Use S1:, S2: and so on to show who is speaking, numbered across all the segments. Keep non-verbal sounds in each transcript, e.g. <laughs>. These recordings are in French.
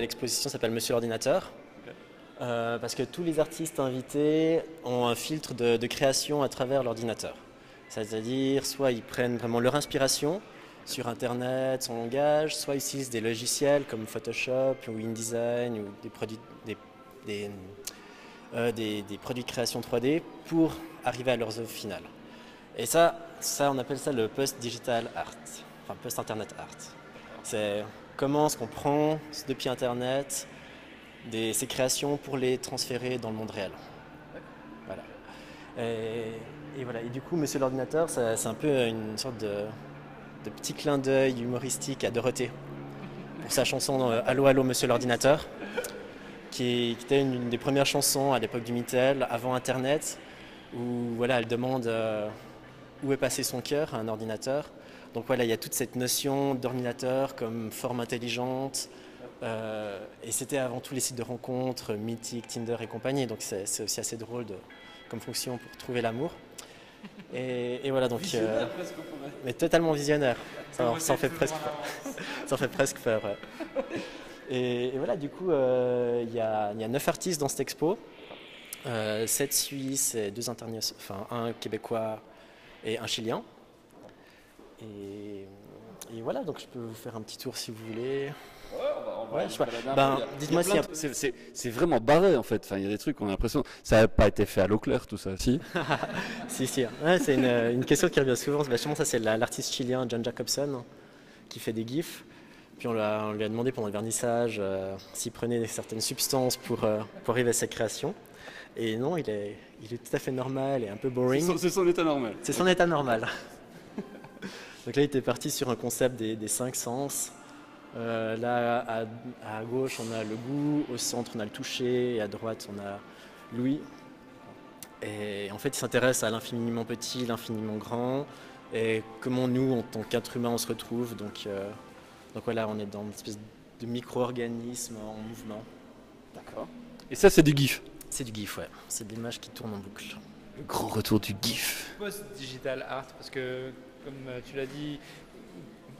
S1: l'exposition s'appelle Monsieur l'ordinateur. Euh, parce que tous les artistes invités ont un filtre de, de création à travers l'ordinateur. C'est-à-dire, soit ils prennent vraiment leur inspiration sur Internet, son langage, soit ils utilisent des logiciels comme Photoshop ou InDesign ou des produits, des, des, euh, des- des produits de création 3D pour arriver à leurs œuvres finales. Et ça, ça on appelle ça le post-digital art, enfin post-internet art. C'est comment est-ce qu'on prend depuis Internet des, ces créations pour les transférer dans le monde réel. Voilà. Et, voilà. Et du coup, Monsieur l'ordinateur, c'est un peu une sorte de, de petit clin d'œil humoristique à Dorothée pour sa chanson euh, Allô, allô, Monsieur l'ordinateur, qui, était une, une des premières chansons à l'époque du Mitel, avant Internet, où voilà, elle demande euh, où est passé son cœur à un ordinateur. Donc voilà, il y a toute cette notion d'ordinateur comme forme intelligente. euh, et c'était avant tout les sites de rencontres, Mythic, Tinder et compagnie. Donc c'est aussi assez drôle de, comme fonction pour trouver l'amour. Et, et voilà, donc. euh, mais totalement visionnaire. Ça, en- fait presque peur. <laughs> Ça en fait presque peur. ouais. Et, et voilà, du coup, euh, il y, a, y a neuf artistes dans cette expo. Euh, sept Suisses et deux internationaux, enfin un Québécois et un Chilien. Et, et voilà, donc je peux vous faire un petit tour si vous voulez. Ouais. Ben, dites-moi a-
S2: C'est- vraiment barré en fait. Enfin, il y a des trucs, on a l'impression. Ça n'a pas été fait à l'eau claire tout ça, si <laughs>
S1: Si, si. Ouais, c'est une, une question qui revient souvent. Bah, justement, ça, c'est la- l'artiste chilien John Jacobson qui fait des gifs. Puis on lui a demandé pendant le vernissage euh, s'il prenait certaines substances pour, euh, pour arriver à sa création. Et non, il est, il est tout à fait normal et un peu boring.
S2: C'est son état normal.
S1: C'est son état normal. <laughs> Donc là, il était parti sur un concept des, des cinq sens. Euh, là, à, à gauche, on a le goût, au centre, on a le toucher, et à droite, on a l'ouïe. Et en fait, il s'intéresse à l'infiniment petit, l'infiniment grand, et comment nous, en tant qu'être humain, on se retrouve. Donc, euh, donc voilà, on est dans une espèce de micro-organisme en mouvement.
S2: D'accord. Et ça, c'est du GIF.
S1: C'est du GIF, ouais. C'est de l'image qui tourne en boucle.
S2: Le grand retour du GIF.
S3: Post-digital art, parce que, comme euh, tu l'as dit,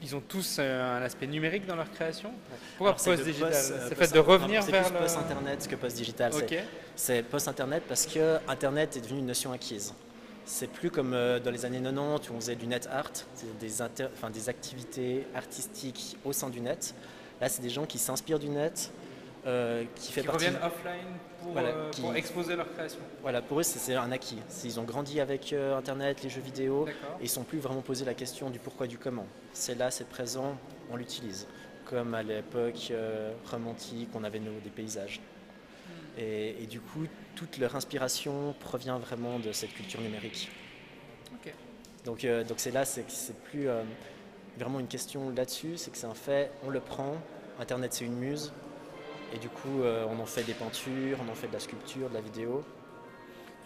S3: ils ont tous euh, un aspect numérique dans leur création. Pourquoi post-digital
S1: post- euh,
S3: C'est
S1: post-
S3: fait de revenir
S1: c'est
S3: vers
S1: plus
S3: le...
S1: post-internet que post-digital. c'est-
S3: Ok.
S1: C'est post-internet parce que internet est devenu une notion acquise. C'est plus comme euh, dans les années 90 où on faisait du net art, c'est des, inter- enfin, des activités artistiques au sein du net. Là, c'est des gens qui s'inspirent du net, euh, qui fait
S3: Qui
S1: partie.
S3: reviennent offline pour,
S1: Voilà,
S3: euh,
S1: qui-
S3: pour exposer leur création.
S1: Voilà, pour eux, c'est un acquis. Ils ont grandi avec euh, internet, les jeux vidéo, et ils ne sont plus vraiment posé la question du pourquoi, du comment. C'est là, c'est présent, on l'utilise. Comme à l'époque euh, romantique, on avait nos, des paysages. Et, et du coup, toute leur inspiration provient vraiment de cette culture numérique. Donc donc c'est là, c'est plus vraiment une question là-dessus, c'est que c'est un fait, on le prend, Internet c'est une muse, et du coup euh, on en fait des peintures, on en fait de la sculpture, de la vidéo.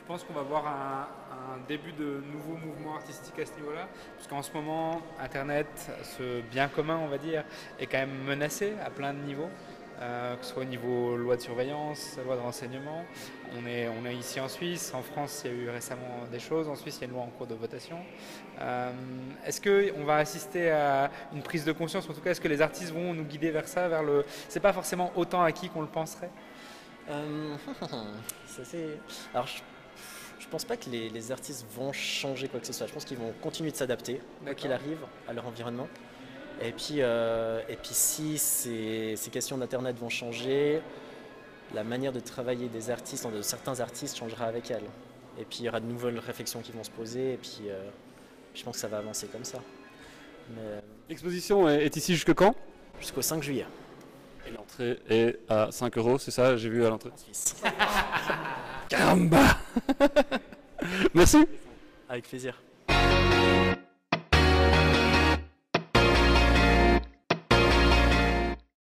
S3: Je pense qu'on va voir un, un début de nouveau mouvement artistique à ce niveau-là, parce qu'en ce moment, Internet, ce bien commun, on va dire, est quand même menacé à plein de niveaux, euh, que ce soit au niveau loi de surveillance, loi de renseignement. On est, on est ici en Suisse, en France, il y a eu récemment des choses, en Suisse, il y a une loi en cours de votation. Euh, est-ce qu'on va assister à une prise de conscience, en tout cas, est-ce que les artistes vont nous guider vers ça, vers le... C'est pas forcément autant acquis qu'on le penserait?
S1: Euh, <laughs> Alors je, je pense pas que les, les artistes vont changer quoi que ce soit, je pense qu'ils vont continuer de s'adapter, quoi qu'il arrive, à leur environnement. Et puis, euh, et puis si ces, ces questions d'Internet vont changer, la manière de travailler des artistes, de certains artistes, changera avec elles. Et puis il y aura de nouvelles réflexions qui vont se poser, et puis euh, je pense que ça va avancer comme ça. Mais euh,
S2: L'exposition est, ici jusque quand?
S1: Jusqu'au 5 juillet,
S2: Et l'entrée est à 5 euros, c'est ça? J'ai vu à l'entrée.
S1: en Suisse. <laughs>
S2: Caramba Merci
S1: Avec plaisir.